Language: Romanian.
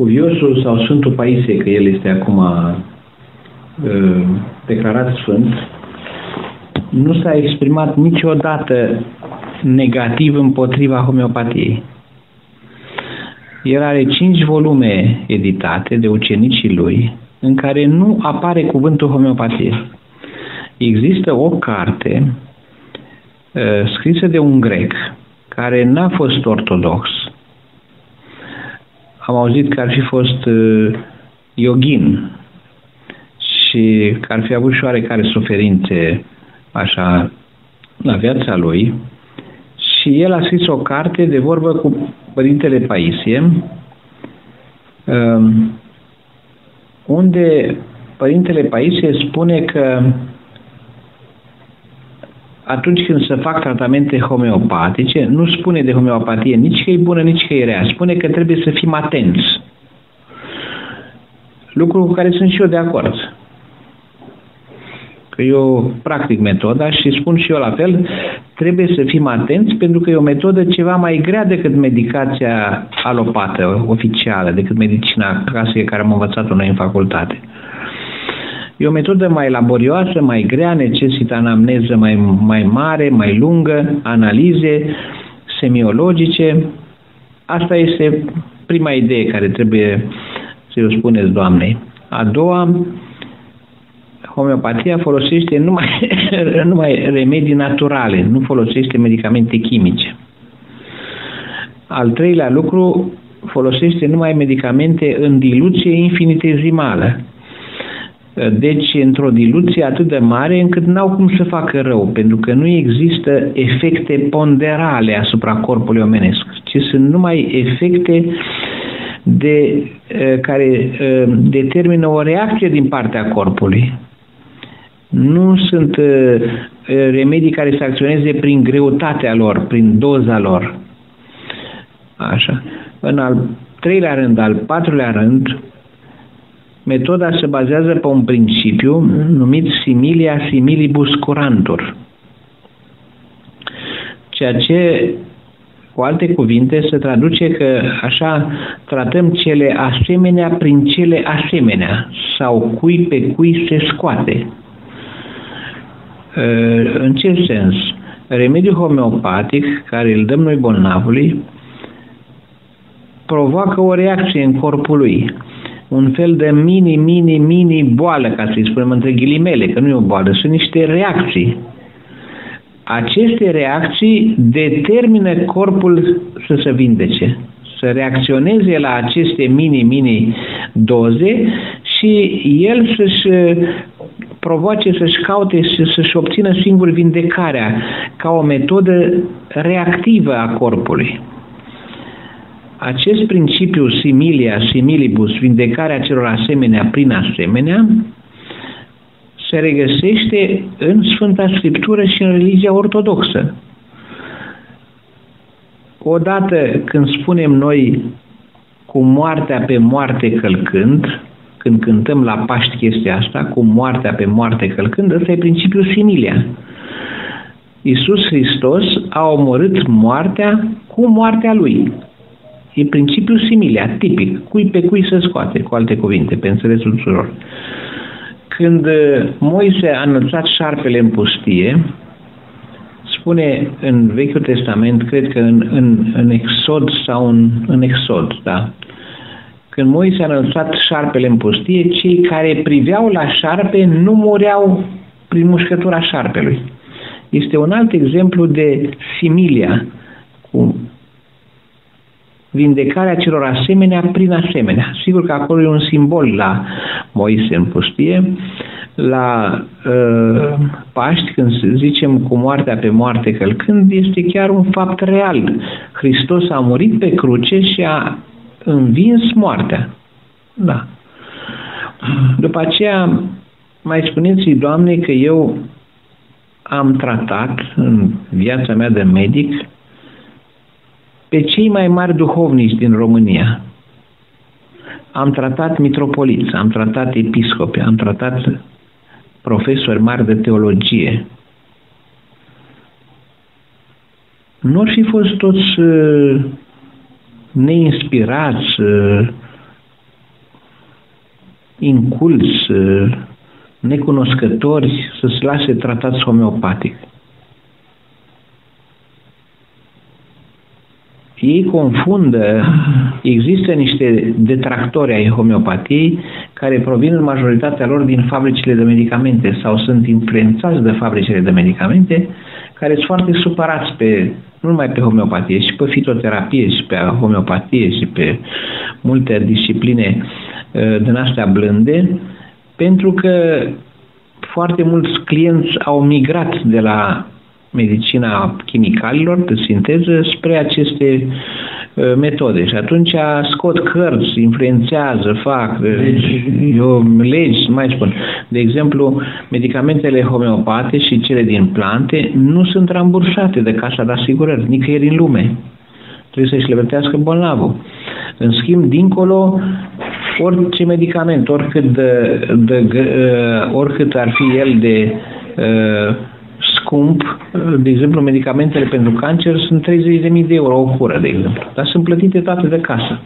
cuviosul sau Sfântul Paisie, că el este acum uh, declarat sfânt, nu s-a exprimat niciodată negativ împotriva homeopatiei. El are cinci volume editate de ucenicii lui, în care nu apare cuvântul homeopatie. Există o carte uh, scrisă de un grec care n-a fost ortodox. Am auzit că ar fi fost uh, yogin și că ar fi avut și șoarecare suferințe așa la viața lui și el a scris o carte de vorbă cu Părintele Paisie um, unde Părintele Paisie spune că atunci când se fac tratamente homeopatice, nu spune de homeopatie nici că e bună, nici că e rea. Spune că trebuie să fim atenți. Lucru cu care sunt și eu de acord. Că eu practic metoda și spun și eu la fel, trebuie să fim atenți pentru că e o metodă ceva mai grea decât medicația alopată oficială, decât medicina clasică care am învățat-o noi în facultate. E o metodă mai laborioasă, mai grea, necesită anamneză mai, mai mare, mai lungă, analize semiologice. Asta este prima idee care trebuie să-i spuneți Doamnei. A doua, homeopatia folosește numai, numai remedii naturale, nu folosește medicamente chimice. Al treilea lucru, folosește numai medicamente în diluție infinitezimală. Deci, într-o diluție atât de mare încât n-au cum să facă rău, pentru că nu există efecte ponderale asupra corpului omenesc, ci sunt numai efecte de, care determină o reacție din partea corpului. Nu sunt remedii care să acționeze prin greutatea lor, prin doza lor. Așa. În al treilea rând, al patrulea rând, Metoda se bazează pe un principiu numit similia similibus curantur, ceea ce, cu alte cuvinte, se traduce că așa tratăm cele asemenea prin cele asemenea sau cui pe cui se scoate. În ce sens? Remediul homeopatic care îl dăm noi bolnavului provoacă o reacție în corpul lui un fel de mini, mini, mini boală, ca să-i spunem între ghilimele, că nu e o boală, sunt niște reacții. Aceste reacții determină corpul să se vindece, să reacționeze la aceste mini, mini doze și el să-și provoace să-și caute și să-și obțină singur vindecarea ca o metodă reactivă a corpului acest principiu similia, similibus, vindecarea celor asemenea prin asemenea, se regăsește în Sfânta Scriptură și în religia ortodoxă. Odată când spunem noi cu moartea pe moarte călcând, când cântăm la Paști chestia asta, cu moartea pe moarte călcând, ăsta e principiul similia. Iisus Hristos a omorât moartea cu moartea Lui. E principiul similia, tipic, cui pe cui se scoate, cu alte cuvinte, pe înțelesul tuturor. Când uh, Moise a înălțat șarpele în pustie, spune în Vechiul Testament, cred că în, în, în Exod sau în, în Exod, da, când Moise a înălțat șarpele în pustie, cei care priveau la șarpe nu mureau prin mușcătura șarpelui. Este un alt exemplu de similia cu vindecarea celor asemenea prin asemenea. Sigur că acolo e un simbol la Moise în pustie, la uh, Paști, când zicem cu moartea pe moarte călcând, este chiar un fapt real. Hristos a murit pe cruce și a învins moartea. Da. După aceea, mai spuneți Doamne, că eu am tratat în viața mea de medic pe cei mai mari duhovnici din România. Am tratat mitropoliți, am tratat episcopi, am tratat profesori mari de teologie. Nu ar fi fost toți uh, neinspirați, uh, inculți, necunoscători, să se lase tratați homeopatic. Ei confundă, există niște detractori ai homeopatiei care provin în majoritatea lor din fabricile de medicamente sau sunt influențați de fabricile de medicamente care sunt foarte supărați pe, nu numai pe homeopatie, și pe fitoterapie, și pe homeopatie, și pe multe discipline uh, din astea blânde, pentru că foarte mulți clienți au migrat de la medicina chimicalilor de sinteză spre aceste uh, metode. Și atunci scot cărți, influențează, fac uh, legi, eu, legi, mai spun. De exemplu, medicamentele homeopate și cele din plante nu sunt rambursate de Casa de Asigurări, nicăieri în lume. Trebuie să-și le plătească bolnavul. În schimb, dincolo, orice medicament, oricât, de, de, de, uh, oricât ar fi el de uh, scump, de exemplu, medicamentele pentru cancer sunt 30.000 de euro o cură, de exemplu, dar sunt plătite toate de casă.